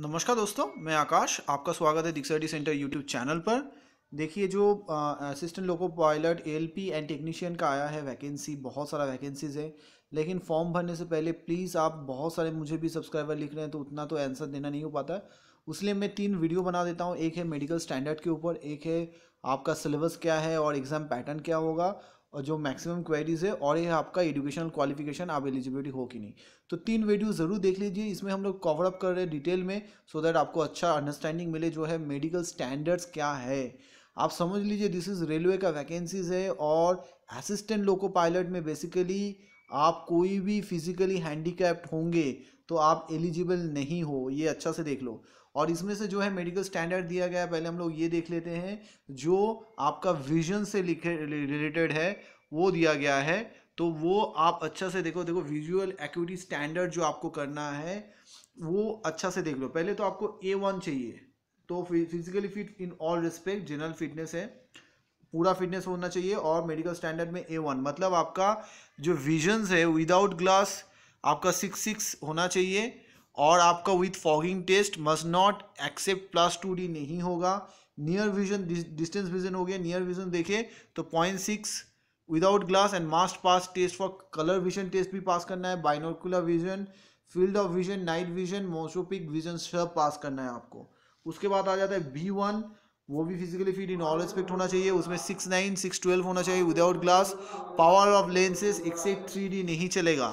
नमस्कार दोस्तों, मैं आकाश, आपका स्वागत है दिक्सर्टी सेंटर यूट्यूब चैनल पर। देखिए, जो assistant loco pilot ALP and technician का आया है वैकेंसी बहुत सारा वैकेंसीज है। लेकिन फॉर्म भरने से पहले प्लीज़ आप बहुत सारे मुझे भी सब्सक्राइबर लिख रहे हैं तो उतना तो आंसर देना नहीं हो पाता। है उसलिए मैं तीन वीडियो बना देता हूँ, एक है मेडिकल स्टैंडर्ड के ऊपर, एक है आपका सिलेबस क्या है और एग्ज़ाम पैटर्न क्या होगा। जो मैक्सिमम क्वेरीज है, और ये आपका एजुकेशनल क्वालिफिकेशन आप एलिजिबिलिटी हो कि नहीं। तो तीन वीडियो ज़रूर देख लीजिए। इसमें हम लोग कवर अप कर रहे हैं डिटेल में सो so दैट आपको अच्छा अंडरस्टैंडिंग मिले जो है मेडिकल स्टैंडर्ड्स क्या है। आप समझ लीजिए दिस इज़ रेलवे का वैकेंसीज है, और असिस्टेंट लोको पायलट में बेसिकली आप कोई भी फिजिकली हैंडीकैप्ड होंगे तो आप एलिजिबल नहीं हो, ये अच्छा से देख लो। और इसमें से जो है मेडिकल स्टैंडर्ड दिया गया पहले हम लोग ये देख लेते हैं, जो आपका विजन से रिलेटेड है, वो दिया गया है। तो वो आप अच्छा से देखो देखो विजुअल एक्विटी स्टैंडर्ड जो आपको करना है, वो अच्छा से देख लो। पहले तो आपको ए वन चाहिए तो physically fit in all respect general fitness है। पूरा फिटनेस होना चाहिए और मेडिकल स्टैंडर्ड में ए वन मतलब आपका जो विजन्स है विदाउट ग्लास आपका सिक्स सिक्स होना चाहिए और आपका with fogging test must not except plus two D नहीं होगा। नियर विजन डिस्टेंस विजन हो गया नियर विजन देखे तो point six without glass and must pass test for colour vision test भी पास करना है binocular vision field of vision night vision mesopic vision सब पास करना है आपको। उसके बाद आ जाता है बी वन वो भी physically fit in all aspect होना चाहिए, उसमें सिक्स नाइन सिक्स ट्वेल्व होना चाहिए without glass power of lenses exceed three D नहीं चलेगा।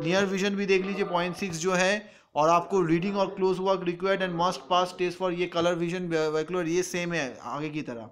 नियर विजन भी देख लीजिए पॉइंट सिक्स जो है, और आपको रीडिंग और close work required and must pass test for ये कलर विजन वैकुलर ये सेम है, आगे की तरह।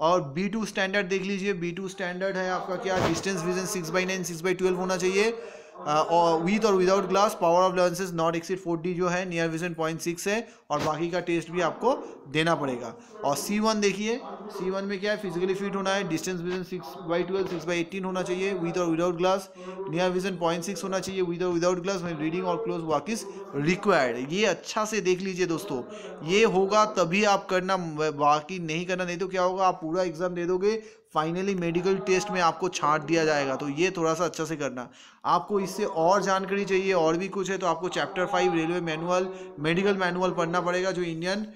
और बी टू स्टैंडर्ड देख लीजिए बी टू स्टैंडर्ड है आपका क्या? Distance vision six by nine six by twelve होना चाहिए। विथ और without glass power of lenses not exceed forty जो है नियर विजन पॉइंट सिक्स है, और बाकी का टेस्ट भी आपको देना पड़ेगा। और सी वन देखिए सी वन में क्या है फिजिकली फिट होना है distance vision six by twelve six by eighteen होना चाहिए विद और without glass near vision point six होना चाहिए विद और विदाउट ग्लास में रीडिंग और क्लोज वर्क इज़ रिक्वायर्ड ये अच्छा से देख लीजिए दोस्तों। ये होगा तभी आप करना, बाकी नहीं करना, नहीं तो क्या होगा, आप पूरा एग्ज़ाम दे दोगे फाइनली मेडिकल टेस्ट में आपको छांट दिया जाएगा तो ये थोड़ा सा अच्छा से करना। आपको इससे और जानकारी चाहिए, और भी कुछ है तो आपको chapter five railway manual medical manual पढ़ना पड़ेगा, जो Indian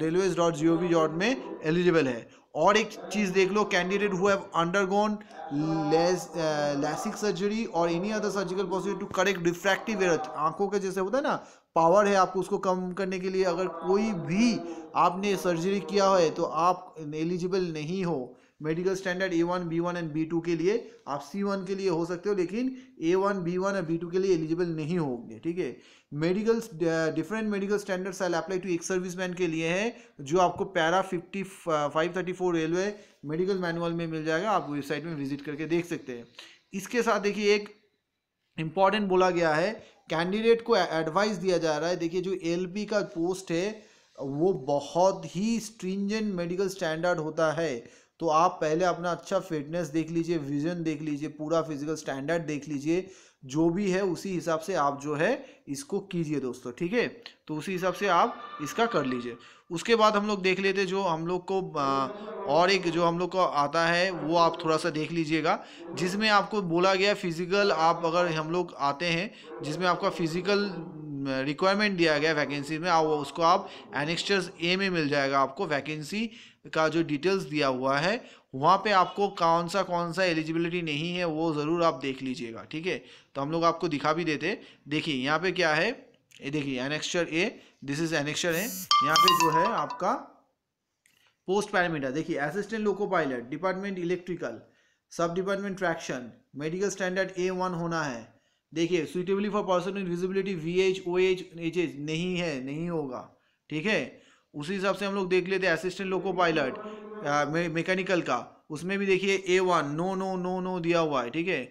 railways dot G O V dot में एलिजिबल है। और एक चीज़ देख लो candidate who have undergone LASIK surgery और any other surgical procedure to correct diffractive error आँखों के जैसे होता है ना पावर है आपको उसको कम करने के लिए, अगर कोई भी आपने सर्जरी किया है तो आप एलिजिबल नहीं हो। Medical standard A one B one and B two के लिए आप सी वन के लिए हो सकते हो, लेकिन ए वन बी वन और बी टू के लिए एलिजिबल नहीं होंगे, ठीक है? Medical different medical standard shall apply to एक सर्विस मैन के लिए है, जो आपको para fifty five thirty four railway medical manual में मिल जाएगा, आप वेबसाइट में विज़िट करके देख सकते हैं। इसके साथ देखिए, एक इंपॉर्टेंट बोला गया है कैंडिडेट को एडवाइस दिया जा रहा है, देखिए जो एल का पोस्ट है, वो बहुत ही स्ट्रिंजेंट मेडिकल स्टैंडर्ड होता है। तो आप पहले अपना अच्छा फिटनेस देख लीजिए विजन देख लीजिए, पूरा फ़िज़िकल स्टैंडर्ड देख लीजिए, जो भी है उसी हिसाब से आप जो है इसको कीजिए दोस्तों, ठीक है? तो उसी हिसाब से आप इसका कर लीजिए। उसके बाद हम लोग देख लेते जो हम लोग को और एक जो हम लोग को आता है, वो आप थोड़ा सा देख लीजिएगा, जिसमें आपको बोला गया फ़िज़िकल आप अगर हम लोग आते हैं, जिसमें आपका फ़िज़िकल रिक्वायरमेंट दिया गया वैकेंसी में, आप उसको आप एनेक्स्टर्स ए में मिल जाएगा आपको वैकेंसी का जो डिटेल्स दिया हुआ है, वहाँ पे आपको कौन सा कौन सा एलिजिबिलिटी नहीं है, वो ज़रूर आप देख लीजिएगा, ठीक है? तो हम लोग आपको दिखा भी देते। देखिए, यहाँ पे क्या है? ये देखिए annexure A this is annexure है यहाँ पे जो है आपका पोस्ट पैरामीटर देखिए assistant loco pilot department electrical sub department traction medical standard A one होना है। देखिए suitably for person in visibility V H O H H H नहीं है, नहीं होगा, ठीक है? उसी हिसाब से हम लोग देख लेते हैं असिस्टेंट लोको पायलट मैकेनिकल का, उसमें भी देखिए A one no no no no दिया हुआ है, ठीक है?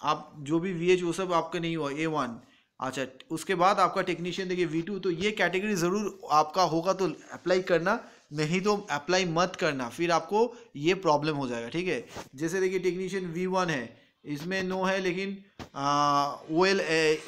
आप जो भी वी एच वो सब आपका नहीं हुआ ए वन अच्छा उसके बाद आपका टेक्नीशियन देखिए वी टू तो ये कैटेगरी ज़रूर आपका होगा तो अप्लाई करना, नहीं तो अप्लाई मत करना, फिर आपको ये प्रॉब्लम हो जाएगा, ठीक है? जैसे देखिए टेक्नीशियन वी वन है, इसमें नो है, लेकिन O L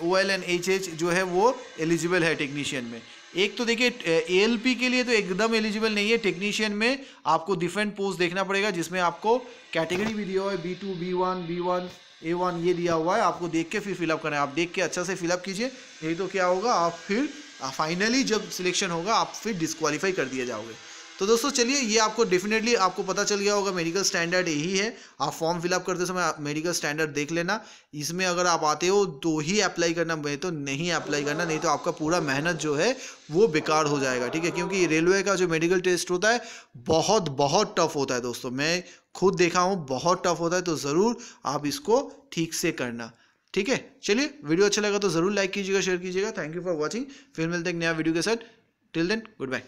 O L and H H जो है वो एलिजिबल है टेक्नीशियन में। एक तो देखिए, ए के लिए तो एकदम एलिजिबल नहीं है। टेक्नीशियन में आपको डिफरेंट पोस्ट देखना पड़ेगा, जिसमें आपको कैटेगरी भी दिया हुआ है B two B one B one A one ये दिया हुआ है। आपको देख के फिर फिलअप करना है। आप देख के अच्छा से फिलअप कीजिए। नहीं तो क्या होगा, आप फिर फाइनली जब सिलेक्शन होगा, आप फिर डिस्कवालीफाई कर दिए जाओगे। तो दोस्तों चलिए, ये आपको डेफिनेटली आपको पता चल गया होगा मेडिकल स्टैंडर्ड यही है। आप फॉर्म फिलअप करते समय मेडिकल स्टैंडर्ड देख लेना। इसमें अगर आप आते हो तो ही अप्लाई करना मैं तो नहीं अप्लाई करना, नहीं तो आपका पूरा मेहनत जो है, वो बेकार हो जाएगा, ठीक है? क्योंकि रेलवे का जो मेडिकल टेस्ट होता है, बहुत बहुत टफ होता है दोस्तों। मैं खुद देखा हूँ, बहुत टफ होता है तो ज़रूर आप इसको ठीक से करना, ठीक है? चलिए वीडियो अच्छा लगा तो ज़रूर लाइक कीजिएगा शेयर कीजिएगा। थैंक यू फॉर वॉचिंग फिर मिलते हैं नया वीडियो के साथ। Till then good bye